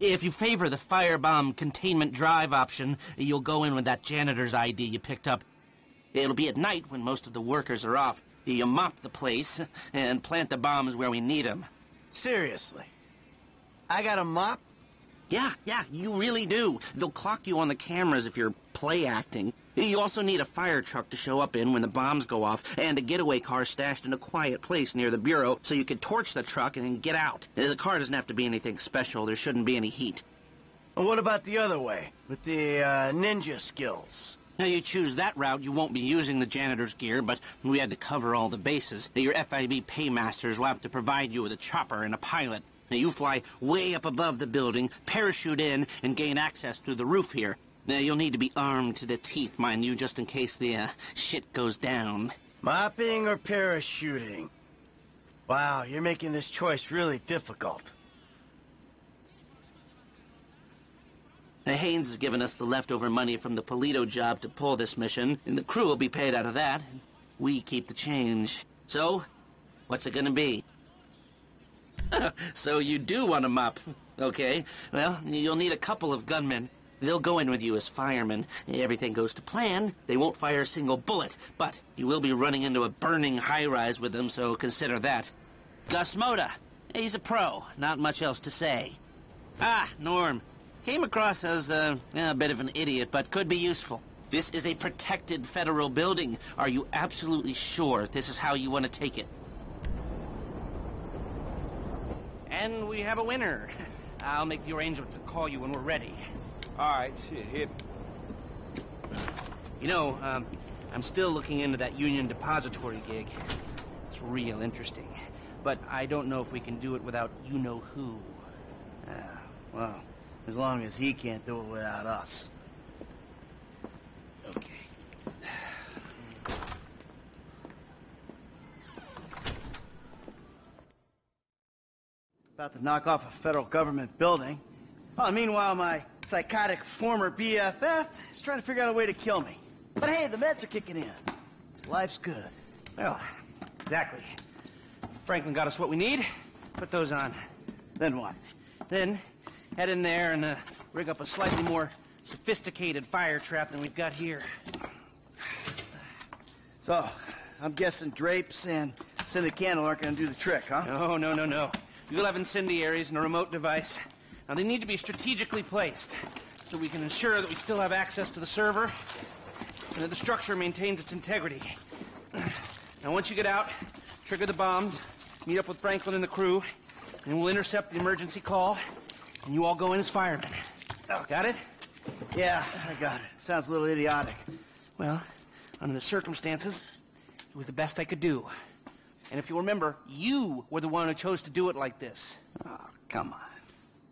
If you favor the firebomb containment drive option, you'll go in with that janitor's ID you picked up. It'll be at night when most of the workers are off. You mop the place and plant the bombs where we need them. Seriously. I got a mop? Yeah, yeah, you really do. They'll clock you on the cameras if you're play acting. You also need a fire truck to show up in when the bombs go off, and a getaway car stashed in a quiet place near the bureau so you can torch the truck and then get out. The car doesn't have to be anything special. There shouldn't be any heat. Well, what about the other way, with the uh, ninja skills? Now, you choose that route, you won't be using the janitor's gear, but we had to cover all the bases. Your FIB paymasters will have to provide you with a chopper and a pilot. Now, you fly way up above the building, parachute in, and gain access through the roof here. Now, you'll need to be armed to the teeth, mind you, just in case the uh, shit goes down. Mopping or parachuting? Wow, you're making this choice really difficult. Now, Haines has given us the leftover money from the Paleto job to pull this mission, and the crew will be paid out of that. We keep the change. So, what's it gonna be? so you do want a mop. Okay, well, you'll need a couple of gunmen. They'll go in with you as firemen. Everything goes to plan. They won't fire a single bullet, but you will be running into a burning high-rise with them, so consider that. Gus Mota. He's a pro. Not much else to say. Ah, Norm. Came across as uh, a bit of an idiot, but could be useful. This is a protected federal building. Are you absolutely sure this is how you want to take it? And we have a winner. I'll make the arrangements and call you when we're ready. All right, shit, hit. You know, um, I'm still looking into that union depository gig. It's real interesting. But I don't know if we can do it without you-know-who. Yeah, well, as long as he can't do it without us. Okay. About to knock off a federal government building. Oh, meanwhile, my psychotic former BFF is trying to figure out a way to kill me. But hey, the meds are kicking in. So life's good. Well, exactly. Franklin got us what we need. Put those on. Then what? Then, head in there and uh, rig up a slightly more sophisticated fire trap than we've got here. So, I'm guessing drapes and scented candle aren't gonna do the trick, huh? No, no, no, no. You'll have incendiaries and a remote device. Now, they need to be strategically placed so we can ensure that we still have access to the server and that the structure maintains its integrity. Now, once you get out, trigger the bombs, meet up with Franklin and the crew, and we'll intercept the emergency call, and you all go in as firemen. Oh, got it? Yeah, I got it. Sounds a little idiotic. Well, under the circumstances, it was the best I could do. And if you remember, you were the one who chose to do it like this. Oh, come on.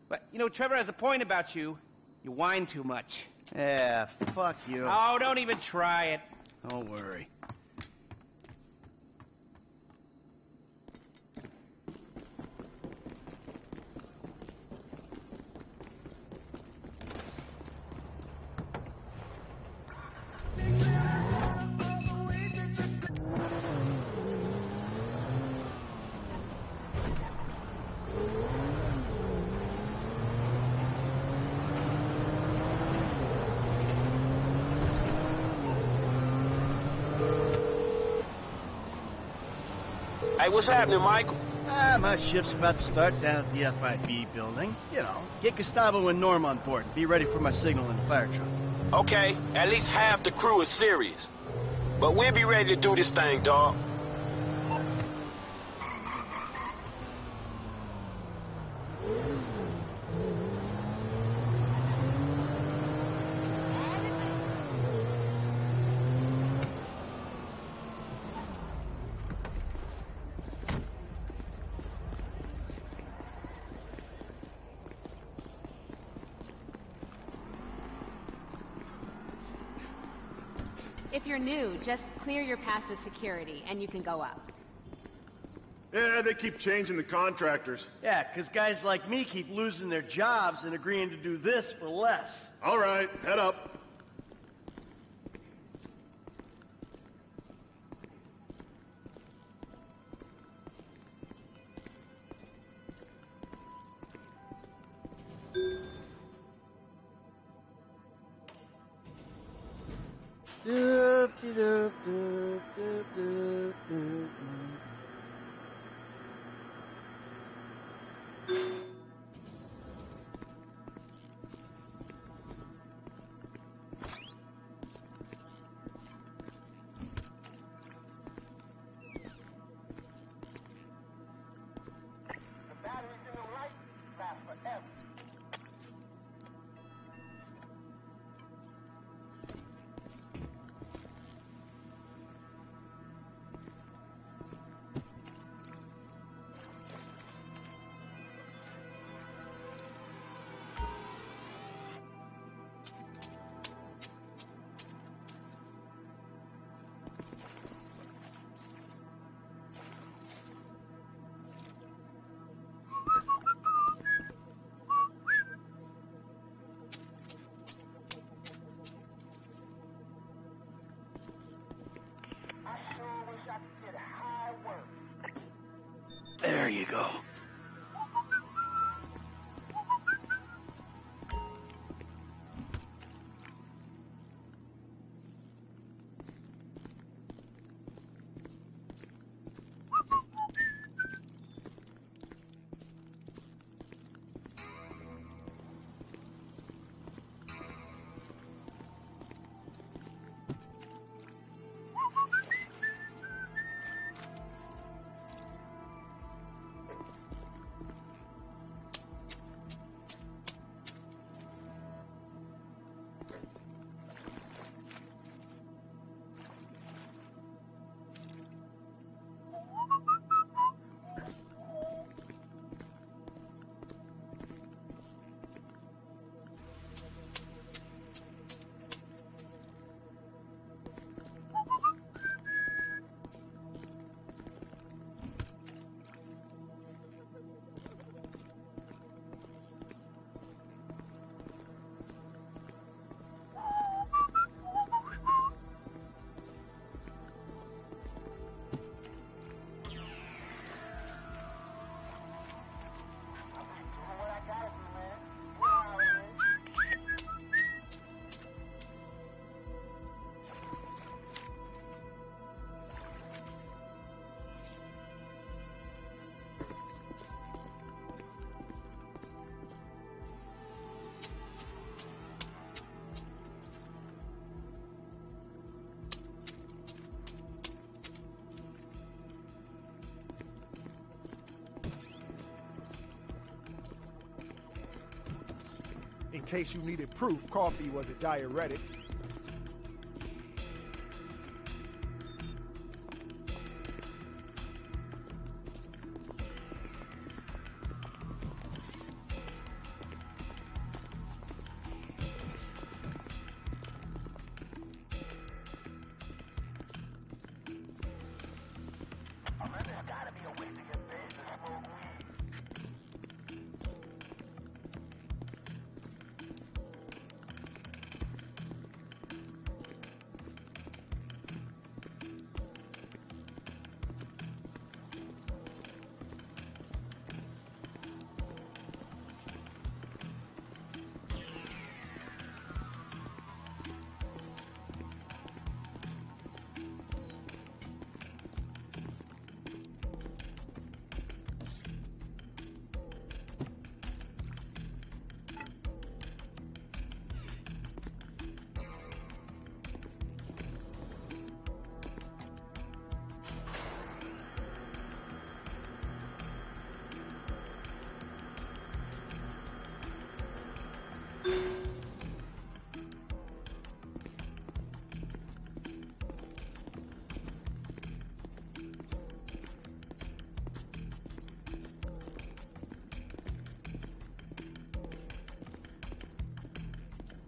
But, you know, Trevor has a point about you. You whine too much. Yeah, fuck you. Oh, don't even try it. Don't worry. Hey, what's happening, Michael? Ah, my shift's about to start down at the FIB building. You know, get Gustavo and Norm on board. Be ready for my signal in the fire truck. Okay, at least half the crew is serious. But we'll be ready to do this thing, dog. You're new, just clear your pass with security and you can go up. Yeah, they keep changing the contractors. Yeah, 'cause guys like me keep losing their jobs and agreeing to do this for less. All right, head up. There you go. In case you needed proof, coffee was a diuretic.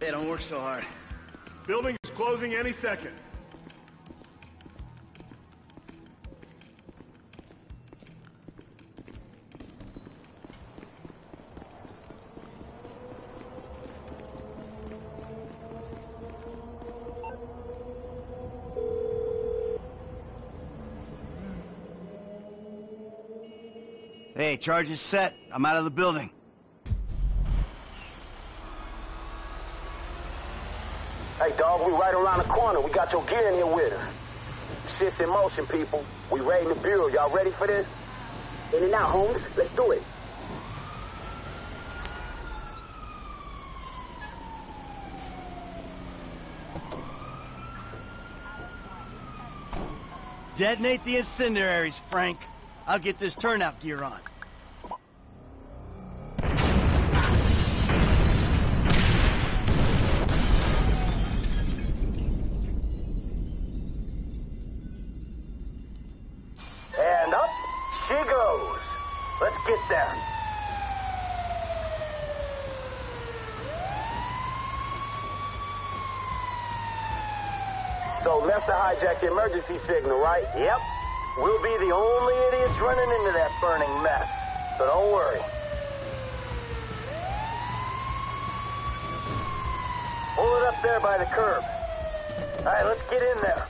Hey, don't work so hard. Building is closing any second. Hey, charge is set. I'm out of the building. Hey, dog, we corner. We got your gear in here with us. Shit's in motion, people. We raiding the Bureau. Y'all ready for this? In and out, Holmes. Let's do it. Detonate the incendiaries, Frank. I'll get this turnout gear on. So Lester hijacked the emergency signal, right? Yep. We'll be the only idiots running into that burning mess. So don't worry. Pull it up there by the curb. All right, let's get in there.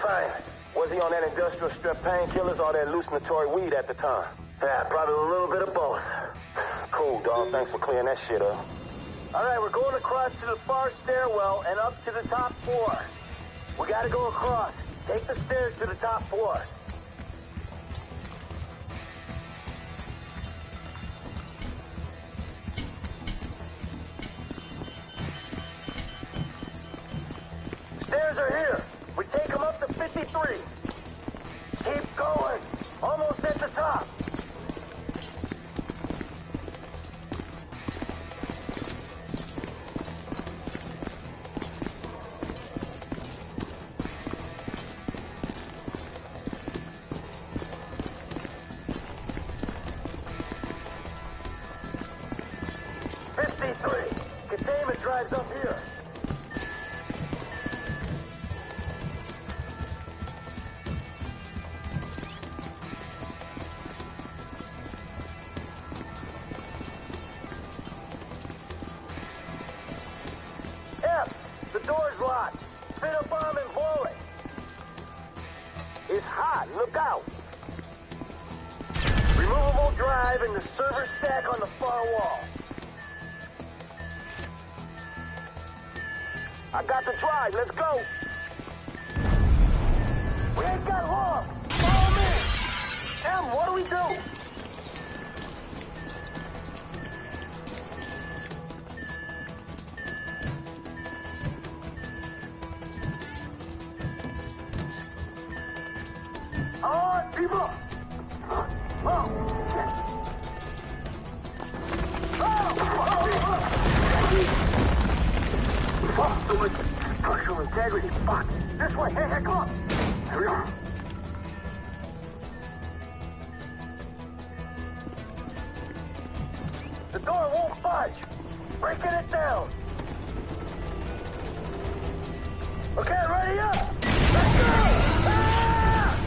Fine. Was he on that industrial strip painkillers or that hallucinatory weed at the time? Yeah, probably a little bit of both. Cool, dog. Thanks for clearing that shit up. All right, we're going across to the far stairwell and up to the top floor. We gotta go across. Take the stairs to the top floor. Containment up here. F, the door's locked. Fit a bomb and blow it. It's hot. Look out. Removable drive and the server stack on the far wall. I got the drive. Let's go. We ain't got long. Follow me. Em, what do we do? Right, people. So much structural integrity. Fuck. This way. Hey, hey, come on. Here we go. The door won't budge. Breaking it down. Okay, ready up. Let's go. Ah!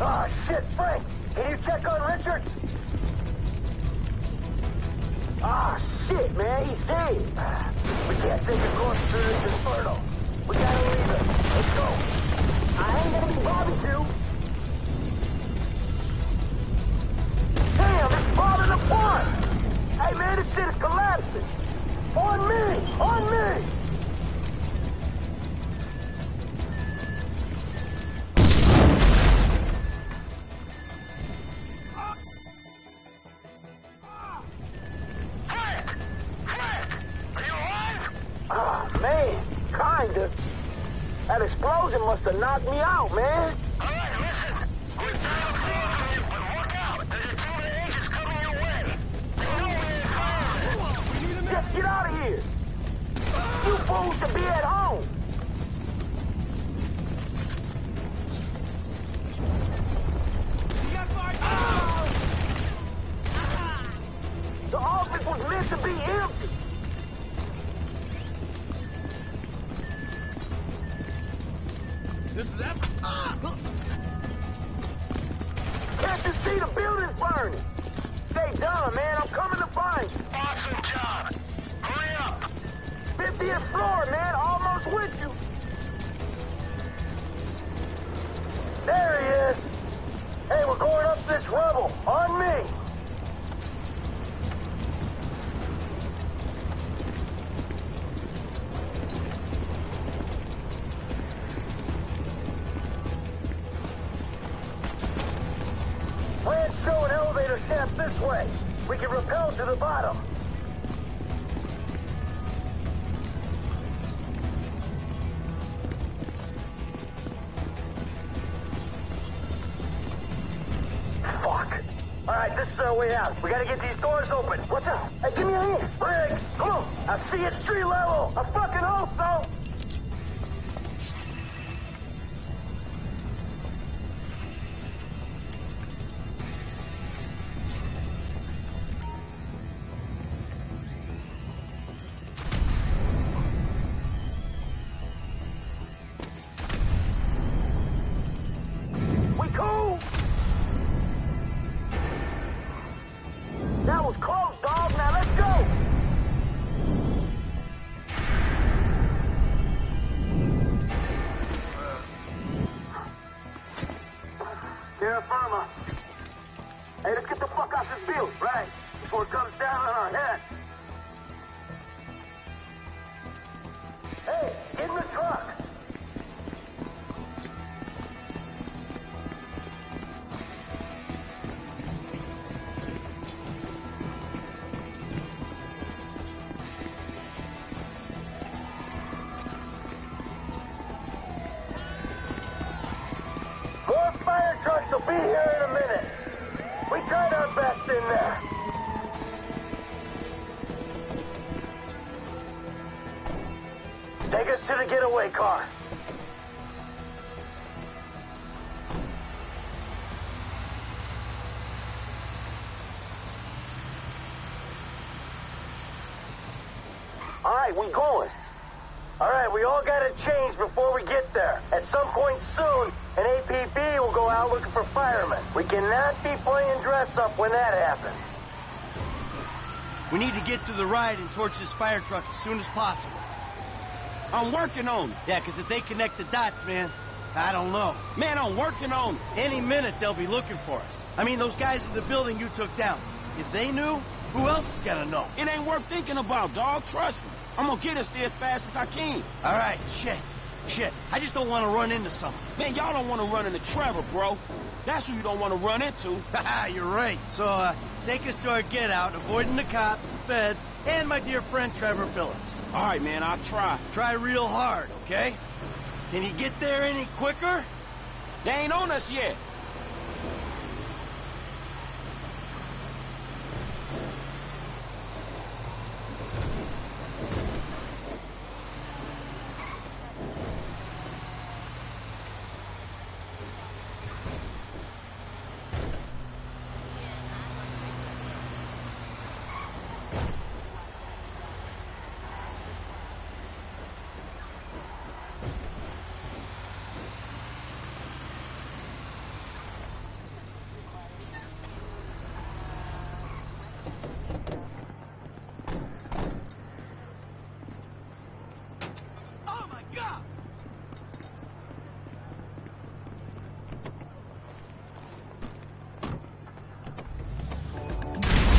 Ah, shit, Frank. Can you check on Richards? Ah, shit, man, he's dead. We can't take a course through this inferno. We gotta leave him. Let's go. I ain't gonna be barbecue. Damn, it's falling apart. Hey, man, this shit is collapsing. On me, on me. Explosion knock me out, man. Alright, listen. We're down close, but look out. There's a team of agents coming your way. They know we're in fire. Just get out of here. You fools should be at home. The office was meant to be empty. That's... Can't you see the building's burning? Stay down, man. I'm coming to find you. Awesome job. Hurry up. 50th floor, man. Almost with you. There he is. Hey, we're going up this rubble. This way. We can rappel to the bottom. Fuck. All right, this is our way out. We gotta get these doors open. What's up? Hey, give me a hand. Briggs, come on. I see it street level. I fucking hope so. Be here in a minute. We tried our best in there. Take us to the getaway car. Cannot be playing dress up when that happens. We need to get to the ride and torch this fire truck as soon as possible. I'm working on it. Yeah, 'cause if they connect the dots, man, I don't know. Man, I'm working on it. Any minute they'll be looking for us. I mean, those guys in the building you took down. If they knew, who else is gonna know? It ain't worth thinking about, dog. Trust me. I'm gonna get us there as fast as I can. All right, shit, shit. I just don't want to run into something. Man, y'all don't want to run into Trevor, bro. That's who you don't want to run into. Haha, you're right. So, uh, take us to our get out, avoiding the cops, the feds, and my dear friend Trevor Phillips. All right, man, I'll try. Try real hard, okay? Can you get there any quicker? They ain't on us yet. Oh my god!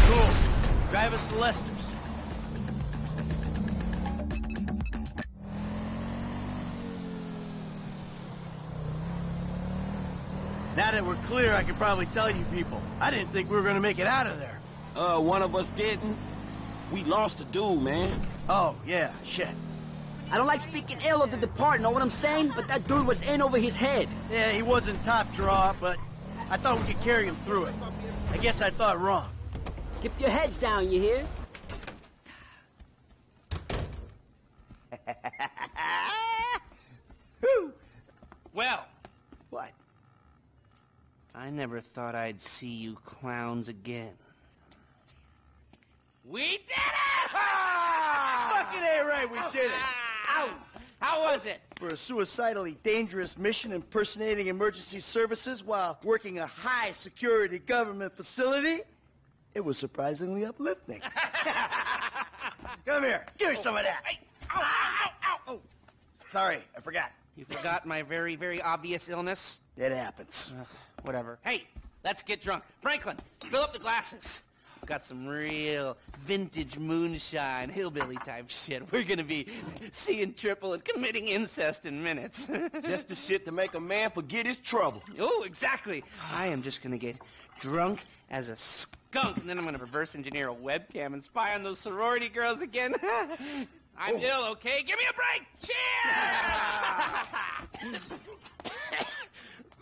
Cool. Drive us to Lester's. Now that we're clear, I can probably tell you people. I didn't think we were gonna make it out of there. Uh, one of us didn't. We lost a dude, man. Oh, yeah, shit. I don't like speaking ill of the departed, know what I'm saying? But that dude was in over his head. Yeah, he wasn't top draw, but I thought we could carry him through it. I guess I thought wrong. Keep your heads down, you hear? Well, What? I never thought I'd see you clowns again. We did it! Fucking A right, we did it. Ow! How was it? For a suicidally dangerous mission impersonating emergency services while working a high security government facility, it was surprisingly uplifting. Come here, give me some of that. Ow, ow, ow, ow. Oh. Sorry, I forgot. You forgot my very, very obvious illness? It happens. Whatever. Hey, let's get drunk. Franklin, fill up the glasses. Got some real vintage moonshine, hillbilly type shit. We're gonna be seeing triple and committing incest in minutes. Just the shit to make a man forget his trouble. oh, exactly. I am just gonna get drunk as a skunk, and then I'm gonna reverse engineer a webcam and spy on those sorority girls again. I'm oh. ill, okay? Give me a break! Cheers!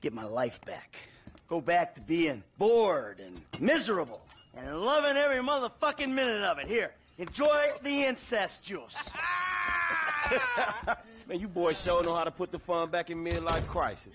Get my life back. Go back to being bored and miserable and loving every motherfucking minute of it. Here, enjoy the incest juice. Man, you boys sure know how to put the fun back in midlife crisis.